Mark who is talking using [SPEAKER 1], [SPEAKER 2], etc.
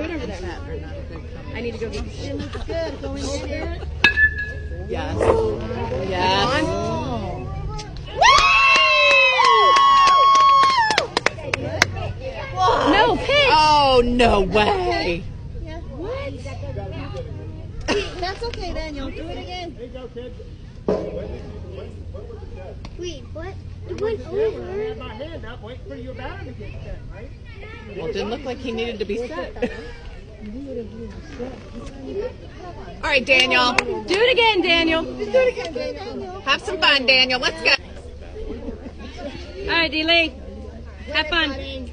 [SPEAKER 1] over there? I need to go get.
[SPEAKER 2] It looks good. Going in there.
[SPEAKER 1] Yes. Yes. No pitch.
[SPEAKER 3] Oh, no way.
[SPEAKER 2] Yeah. What? That's okay, Daniel. Do it again.
[SPEAKER 4] Wait, what? It went over.
[SPEAKER 5] my hand up, wait for your batter to get set, right?
[SPEAKER 3] Well, it didn't look like he needed to be set. All right, Daniel.
[SPEAKER 1] Do it again, Daniel.
[SPEAKER 2] Do it again, Daniel.
[SPEAKER 3] Have some fun, Daniel. Let's go.
[SPEAKER 1] All right, D. Lee. Have fun.